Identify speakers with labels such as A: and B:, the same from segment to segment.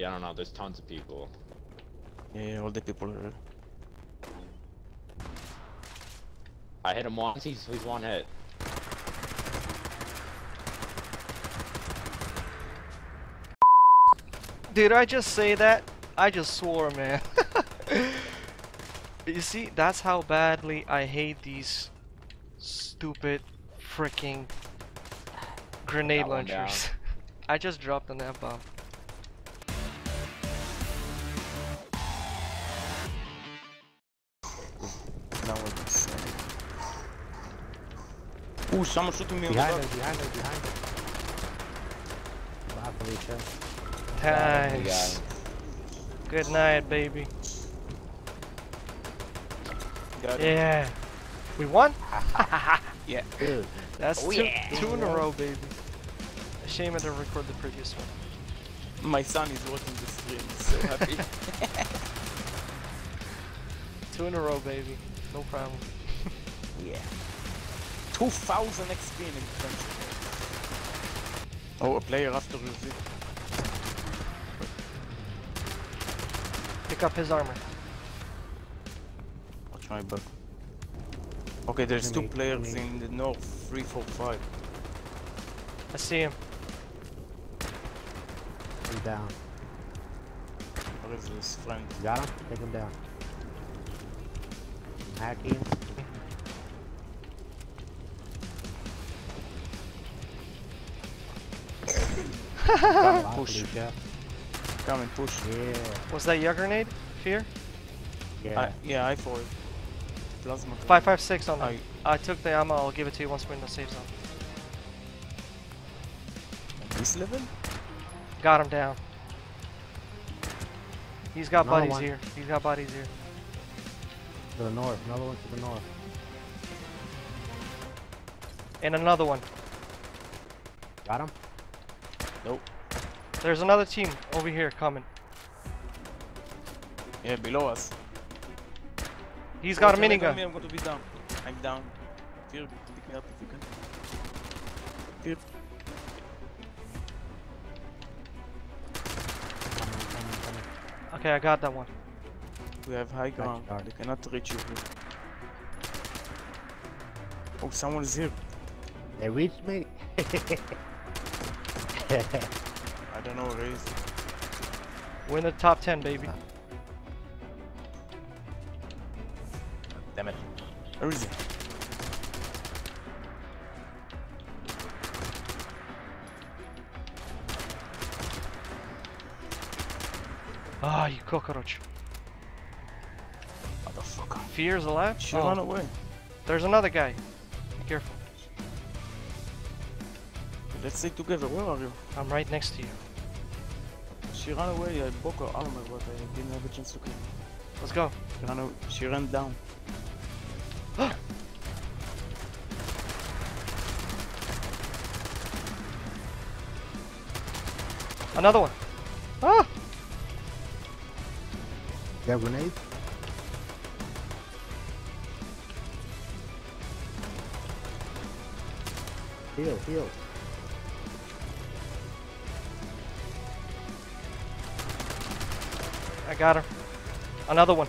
A: Yeah, I don't know. There's tons of people.
B: Yeah, all the people are.
A: I hit him once. He's he's one hit.
C: Did I just say that? I just swore, man. you see, that's how badly I hate these stupid freaking grenade
A: Got one down.
C: launchers. I just dropped an F
B: Ooh, someone shooting me on the
D: Behind us, behind us, behind us. Bye, Felicia.
C: Nice. Good night, baby.
B: Got it.
C: Yeah. We won?
B: Yeah.
D: Dude,
C: That's
B: Oh,
C: two,
B: yeah.
C: two in a row, baby. A shame I didn't record the previous one.
B: My son is watching the stream. He's so happy.
C: Two in a row, baby. No problem.
B: yeah. 2000 XP in French. Oh, a player after you see.
C: Pick up his armor.
B: Watch my back. Okay, there's two
D: Enemy,
B: players
D: enemy.
B: in the north. Three, four, five.
C: I see him.
D: he's down.
B: Where is his friend?
D: You got him? Take him down. Hacking. Come
B: push.
D: Felicia.
B: Come and push.
D: Yeah,
C: Was that your grenade? Fear?
D: yeah.
B: I, yeah, I for it. Plasma. cannon.
C: 556 on
B: I.
C: I took the ammo, I'll give it to you once we're in the safe zone.
B: this level?
C: Got him down. He's got
D: Another
C: buddies
D: one.
C: here. He's got buddies here.
D: To the north. Another one to the north.
C: And another one.
D: Got him?
B: Nope.
C: There's another team over here coming.
B: Yeah, below us.
C: He's got a
B: Watch out,
C: minigun.
B: me, I'm going to be down. I'm down. Here, pick me up if you can. Here.
D: Coming, coming, coming.
C: Okay, I got that one.
B: We have high ground.
D: got
B: They cannot reach you here. Oh, someone is here.
D: They reached me?
B: I don't know where he is.
C: We're in the top 10, baby.
B: Damn it. Where is he?
C: Ah, you cockroach.
B: Motherfucker.
C: Fear's alive?
B: She
C: Oh,
B: ran away.
C: There's another guy. Be careful.
B: Let's stay together. Where are you?
C: I'm right next to you.
B: She ran away. I broke her armor, but I didn't have a chance to kill her.
C: Let's go.
B: She ran, she ran down.
C: Another one. Ah!
D: You have grenades? Heal, heal.
C: Got her. Another one.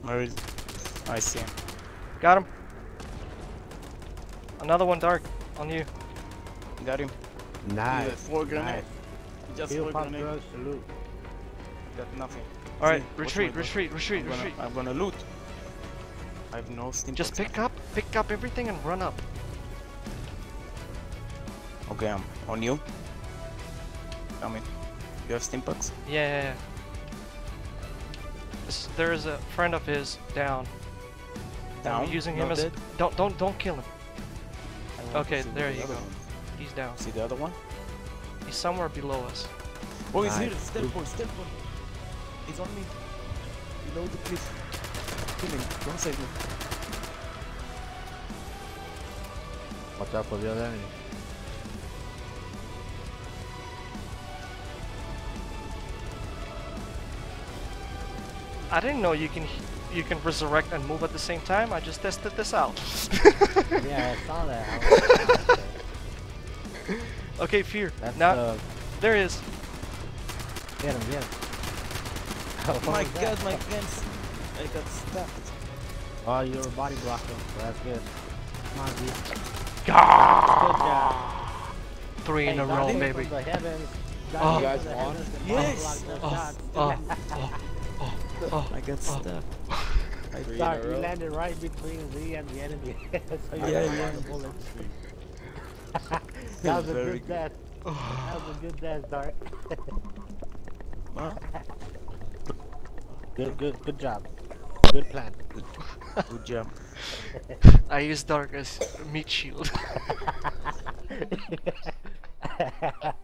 B: Where is I see him.
C: Got him. Another one dark on you.
B: Got him.
D: Nice.
B: Yeah, four grenade.
D: nice.
B: Just
D: Heal
B: four
D: pop
B: grenade.
D: drugs, salute.
B: Got nothing.
C: Alright,
B: See,
C: retreat, retreat, retreat,
B: I'm gonna,
C: retreat.
B: I'm gonna loot. I have no steam.
C: Just pick up, pick up everything and run up.
B: Now. Okay, I'm on you. Coming. You have stimpaks?
C: Yeah, yeah, yeah. There's a friend of his down. I'm
B: Down.
C: using
B: Not
C: him as
B: dead?
C: don't don't don't kill him.
B: I want to
C: Okay, there
B: the
C: you go.
B: one.
C: He's down.
B: See the other one?
C: He's somewhere below us.
B: Oh, he's
D: Nice.
B: here. Stealth boy, stealth boy. He's on me. Below the cliff. Kill him. Don't save me.
D: Watch out for the other enemy.
C: I didn't know you can you can resurrect and move at the same time. I just tested this out.
D: yeah, I saw that.
C: Okay, fear.
D: That's
C: now
D: uh,
C: there he is.
D: get him, get him.
B: Oh my
D: was that?
B: god, my guns! I got stuck.
D: Oh, you're a body blocker. So that's good. Come on, dude.
C: Gah!
D: Good job.
C: Three in
D: Hey,
C: a row,
D: from
C: baby. Oh.
A: You guys won?
B: Yes.
C: Oh, oh, oh, oh,
B: I got
C: oh.
B: stuck. I
A: Three
D: Sorry, you landed right between me and the enemy. so you
B: Yeah,
D: got
B: yeah.
D: one bullet. that was a good
B: good.
D: death. That was a good death, Dark. Good, good, good job. Good plan.
B: Good job.
C: I use dark as meat shield.
D: that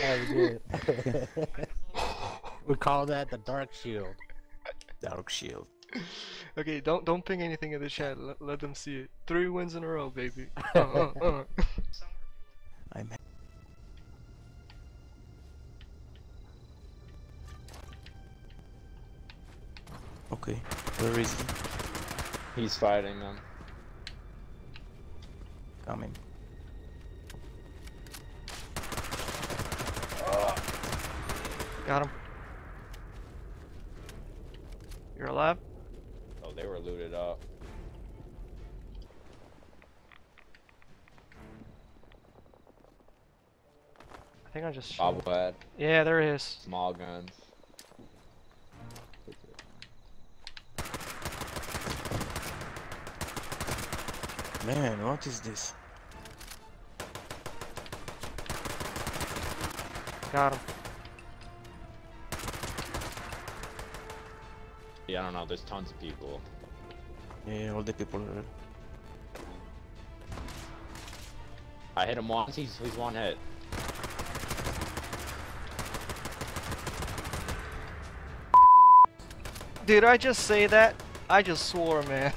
D: was good. We call that the dark shield.
B: Dark shield.
C: okay, don't don't ping anything in the chat. Let, let them see it. Three wins in a row, baby. Uh, uh, uh.
B: I'm Okay, where is he?
A: He's fighting them.
B: Coming.
C: Got him. You're alive?
A: Oh, they were looted up.
C: I think I just. shot him. Yeah, there he is.
A: small guns.
B: Man, what is this?
C: Got him.
A: Yeah, I don't know. There's tons of people.
B: Yeah, all the people are.
A: I hit him once. He's he's one hit.
C: Did I just say that? I just swore, man.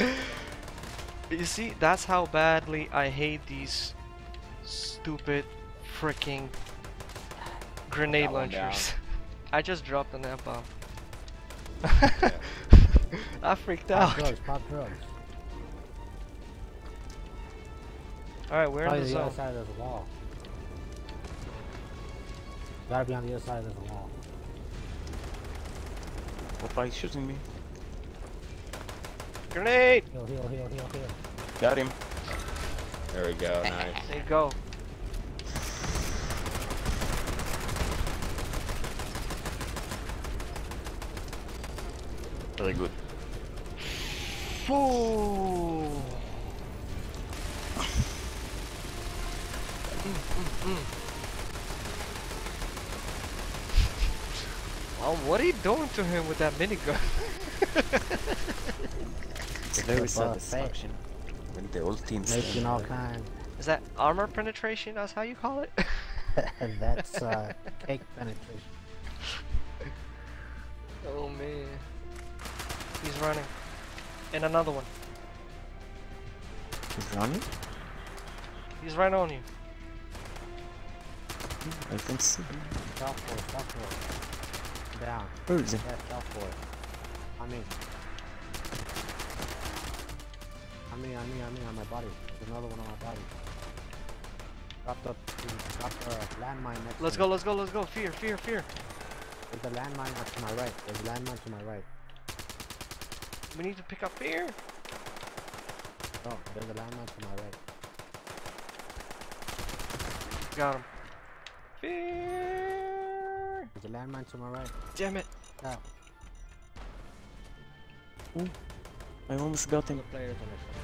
C: you see, that's how badly I hate these stupid freaking grenade
A: Got one down.
C: launchers. I just dropped an F bomb. I freaked
D: Pop
C: out.
D: drugs, pop drugs.
C: Alright, we're in the
D: the other side of the wall. Gotta be on the other side of the wall.
B: What are you shooting me?
C: Grenade!
D: Heal, heal, heal, heal, heal.
B: Got him.
A: There we go. Nice.
C: There you go.
B: Very good.
C: Ooh. Well, what are you doing to him with that minigun?
B: It's
D: It's
B: very
D: a buffet.
B: satisfaction when the whole team
D: Making all
B: there.
D: kinds.
C: Is that armor penetration? That's how you call it?
D: That's uh, cake penetration.
C: oh man. He's running. And another one.
B: He's running?
C: He's right on you.
B: I can see him.
D: South forward, south forward. Down.
B: Where is he?
D: Yeah, south forward. On me. On me, on me, on me, on my body. There's another one on my body. Drop the, drop the landmine next
C: Let's
D: to
C: go,
D: me.
C: let's go, let's go. Fear, fear, fear.
D: There's a landmine to my right. There's a landmine to my right.
C: We need to pick up fear.
D: Oh, there's a landmine to my right.
C: Got him. Fear.
D: There's a landmine to my right.
C: Damn it.
D: Yeah.
B: I almost got him.
D: Other players on this one.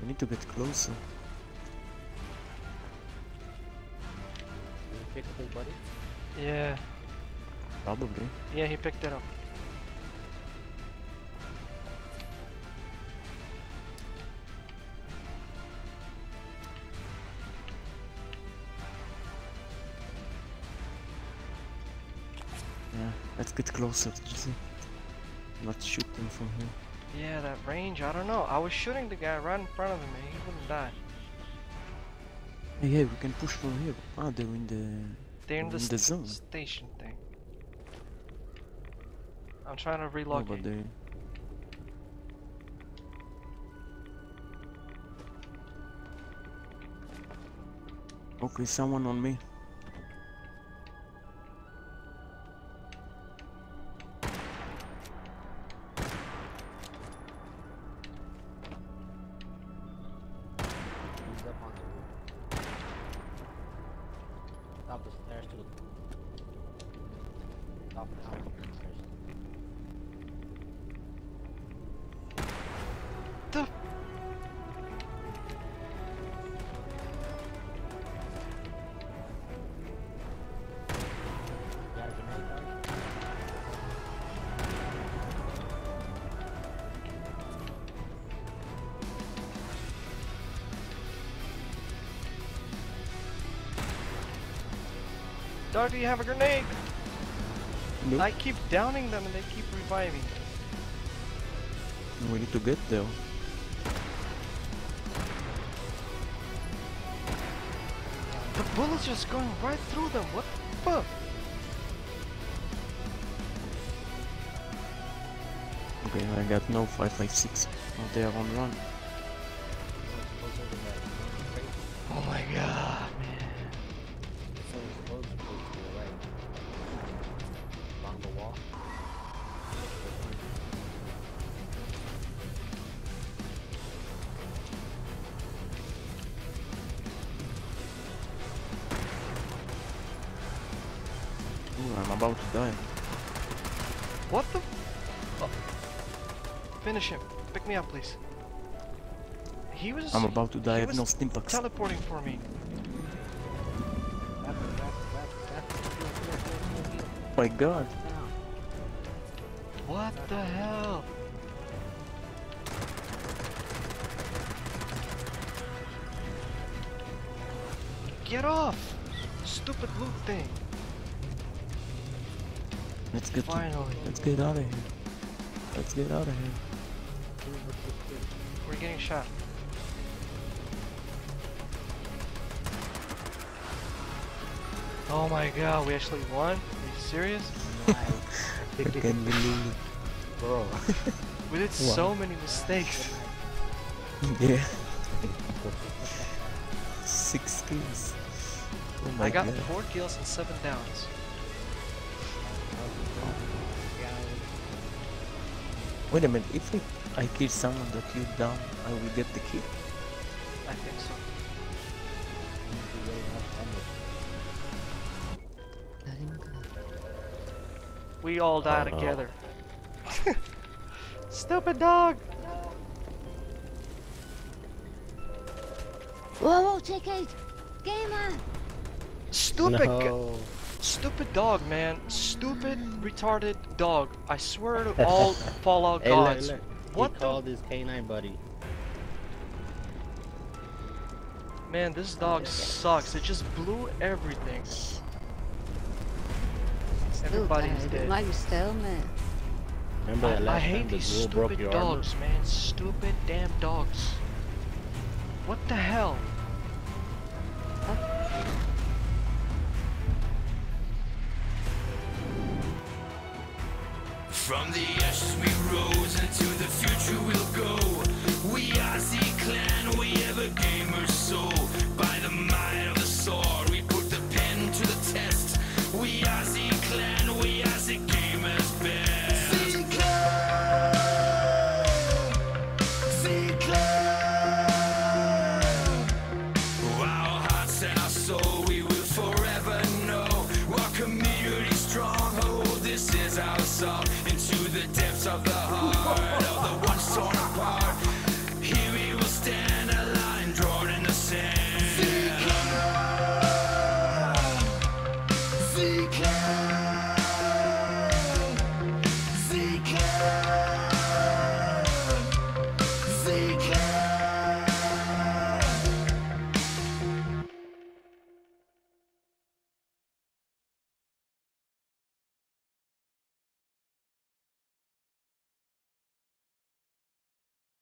B: We need to get closer.
D: Did you pick up his buddy?
C: Yeah.
B: Probably.
C: Yeah, he picked it up.
B: Yeah. Let's get closer to see. Not shoot them from here.
C: Yeah, that range, I don't know. I was shooting the guy right in front of him and he wouldn't die.
B: Hey, hey, we can push from here. Ah, they're in the.
C: They're in the,
B: In the
C: st-
B: zone.
C: station thing. I'm trying to relocate.
B: but they. Okay, someone on me.
C: Dog, do you have a grenade?
B: Nope.
C: I keep downing them and they keep reviving.
B: We need to get there.
C: The bullet's just going right through them. What the fuck?
B: Okay, I got no 556. Oh, they are on run.
D: Close over there. Crazy.
C: Oh my god,
B: I'm about to die.
C: What the? Oh. Finish him. Pick me up, please. He was.
B: I'm about to die. I have no stimpaks.
C: teleporting for me.
B: My god.
C: What the hell? Get off! Stupid loot thing.
B: Let's get
C: Finally.
B: let's get out of here. Let's get out of here.
C: We're getting shot. Oh my god, we actually won? Are you serious?
B: I can't believe
D: Bro.
C: We did so many mistakes.
B: Yeah. Six kills. Oh my
C: I got
B: god.
C: four kills and seven downs.
B: Wait a minute. If I, I kill someone that you down, I will get the kill.
C: I think so. We all die
A: Oh, no.
C: together. Stupid dog!
E: Whoa, whoa, take eight. Gamer.
C: Stupid g-
D: No.
C: Stupid dog, man. Stupid, retarded dog. I swear to all Fallout
F: Hey, look,
C: gods.
F: look.
C: What
F: he
C: the-
F: called his canine buddy.
C: Man, this dog sucks. It just blew everything. Everybody's
E: Still
C: dead.
E: Like still, man.
F: Remember that
C: I,
F: last
C: I hate
F: time the
C: these
F: ghoul broke
C: stupid
F: your armor?
C: dogs, man. Stupid damn dogs. What the hell?
G: From the ashes we rose into the future we'll